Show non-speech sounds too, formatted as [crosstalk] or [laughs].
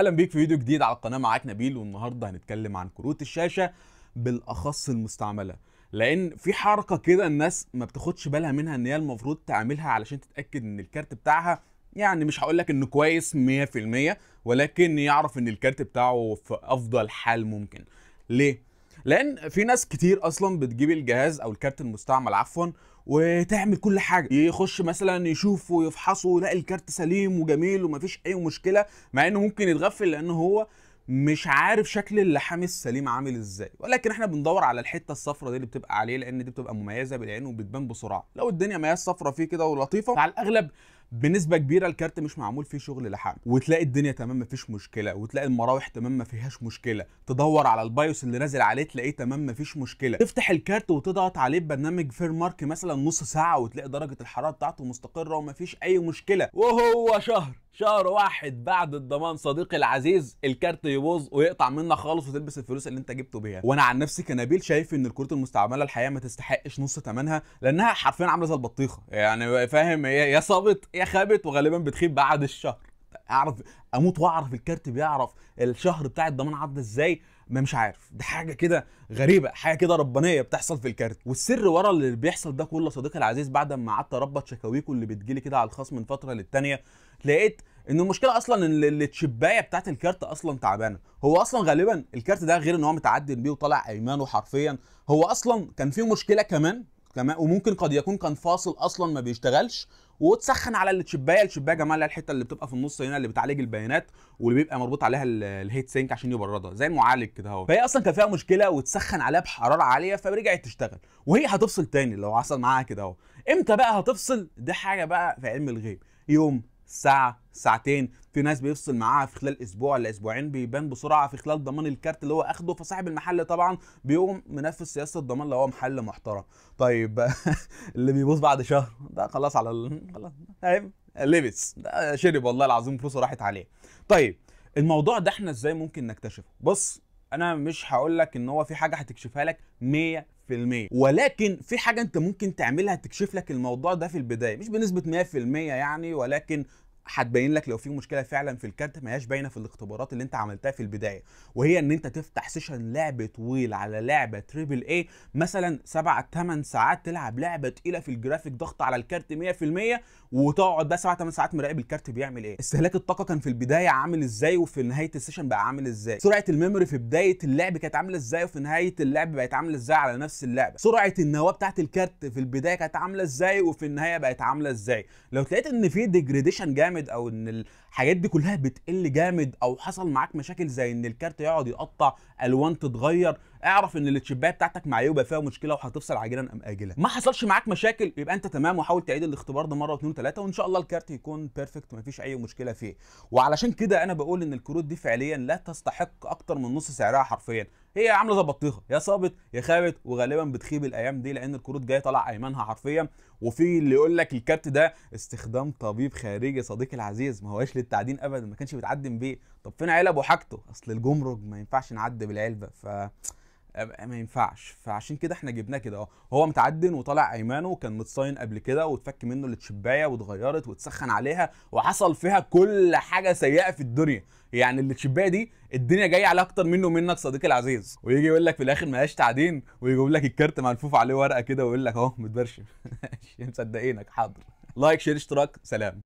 أهلا بيك في فيديو جديد على القناة معاك نبيل والنهاردة هنتكلم عن كروت الشاشة بالأخص المستعملة. لأن في حركة كده الناس ما بتاخدش بالها منها إن هي المفروض تعملها علشان تتأكد إن الكارت بتاعها يعني مش هقول لك إنه كويس 100% ولكن يعرف إن الكارت بتاعه في أفضل حال ممكن. ليه؟ لأن في ناس كتير أصلا بتجيب الجهاز أو الكارت المستعمل عفوا وتعمل كل حاجة. يخش مثلا يشوف ويفحصه ويلاقي الكارت سليم وجميل ومفيش أي مشكلة مع إنه ممكن يتغفل لأن هو مش عارف شكل اللحام السليم عامل إزاي. ولكن إحنا بندور على الحتة الصفراء دي اللي بتبقى عليه لأن دي بتبقى مميزة بالعين وبتبان بسرعة. لو الدنيا مياه صفراء فيه كده ولطيفة فعلى الأغلب بنسبة كبيرة الكارت مش معمول فيه شغل لحام وتلاقي الدنيا تمام مفيش مشكلة وتلاقي المراوح تمام ما فيهاش مشكلة تدور على ال BIOS اللي نازل عليه تلاقيه تمام مفيش مشكلة. تفتح الكارت وتضغط عليه ببرنامج FurMark مثلا نص ساعة وتلاقي درجة الحرارة بتاعته مستقرة ومفيش أي مشكلة وهو شهر. شهر واحد بعد الضمان صديقي العزيز الكارت يبوظ ويقطع منك خالص وتلبس الفلوس اللي انت جبته بيها. وأنا عن نفسي كنبيل شايف إن الكروت المستعملة الحقيقة ما تستحقش نص ثمنها لأنها حرفيا عاملة زي البطيخة. يعني فاهم؟ هي يا صابت يا خابت وغالبا بتخيب بعد الشهر. اعرف أموت واعرف الكارت بيعرف الشهر بتاع الضمان عدى إزاي؟ ما مش عارف. ده حاجة كده غريبة حاجة كده ربانية بتحصل في الكارت. والسر ورا اللي بيحصل ده كله صديقي العزيز بعد ما قعدت اربط شكاويكوا اللي بتجيلي كده على الخاص من فترة للتانية لقيت إن المشكلة أصلا إن التشباية بتاعت الكارت أصلا تعبانة. هو أصلا غالبا الكارت ده غير إن هو متعدل بيه وطالع أيمانه حرفيا. هو أصلا كان فيه مشكلة كمان كمان وممكن قد يكون كان فاصل أصلا ما بيشتغلش وتسخن على التشبايه التشبايه يا جماعة اللي هي الحتة اللي بتبقى في النص هنا اللي بتعالج البيانات واللي بيبقى مربوط عليها الهيت سينك عشان يبردها. زي المعالج كده أهو. فهي أصلا كان فيها مشكلة وتسخن عليها بحرارة عالية فرجعت تشتغل. وهي هتفصل تاني لو حصل معاها كده أهو. إمتى بقى هتفصل؟ دي حاجة بقى في علم الغيب. يوم ساعة ساعتين. في ناس بيفصل معاها في خلال أسبوع ولا أسبوعين بيبان بسرعة في خلال ضمان الكارت اللي هو أخده. فصاحب المحل طبعا بيقوم منفذ سياسة الضمان لو هو محل محترم. طيب [laughs] اللي بيبوظ بعد شهر ده خلاص على ال... خلاص فاهم لبس. ده شرب والله العظيم فلوسه راحت عليه. طيب الموضوع ده إحنا إزاي ممكن نكتشفه؟ بص أنا مش هقول لك إن هو في حاجة هتكشفها لك 100% ولكن في حاجة أنت ممكن تعملها تكشف لك الموضوع ده في البداية. مش بنسبة 100% يعني ولكن هتبين لك لو في مشكلة فعلا في الكارت ما هياش باينة في الاختبارات اللي انت عملتها في البداية. وهي ان انت تفتح session لعب طويل على لعبة triple A مثلا 7 8 ساعات تلعب لعبة تقيلة في الجرافيك ضغط على الكارت 100% وتقعد بقى 7 8 ساعات مراقب الكارت بيعمل إيه. استهلاك الطاقة كان في البداية عامل إزاي وفي نهاية ال session بقى عامل إزاي. سرعة ال memory في بداية اللعب كانت عاملة إزاي وفي نهاية اللعب بقت عاملة إزاي على نفس اللعبة. سرعة النواه بتاعه الكارت في البداية كانت عاملة إزاي وفي النهاية بقت عاملة إزاي. لو تلاقيت إن في degradation جامد أو إن الحاجات دي كلها بتقل جامد أو حصل معاك مشاكل زي إن الكارت يقعد يقطع الوان تتغير اعرف ان ال chipاية بتاعتك معيوبه فيها مشكلة وهتفصل عاجلا أم اجلا. ما حصلش معاك مشاكل يبقى أنت تمام وحاول تعيد الاختبار ده مرة واثنين وثلاثه وإن شاء الله الكارت يكون perfect ومفيش أي مشكلة فيه. وعلشان كده أنا بقول إن الكروت دي فعليا لا تستحق أكتر من نص سعرها حرفيا. هي عاملة زي البطيخه يا صابت يا خابت وغالبا بتخيب الأيام دي لأن الكروت جاية طالع عينيها حرفيا. وفي اللي يقول لك الكارت ده استخدام طبيب خارجي صديقي العزيز ما هوش للتعدين ابدا ما كانش بيتعدم بيه. طب فين علب وحاجته أصل الجمرك ما ينفعش نعدي بالعلبة ف ما ينفعش. فعشان كده إحنا جبناه كده هو متعدن وطالع أيمانه وكان متصاين قبل كده واتفك منه التشبايه واتغيرت واتسخن عليها وحصل فيها كل حاجة سيئة في الدنيا. يعني التشبايه دي الدنيا جاية على أكتر منه منك صديقي العزيز. ويجي يقول لك في الآخر ملهاش تعدين ويجيب لك الكارت ملفوف عليه ورقة كده ويقول لك أهو متبرشم. [laughs] مصدقينك حاضر. لايك شير اشتراك سلام.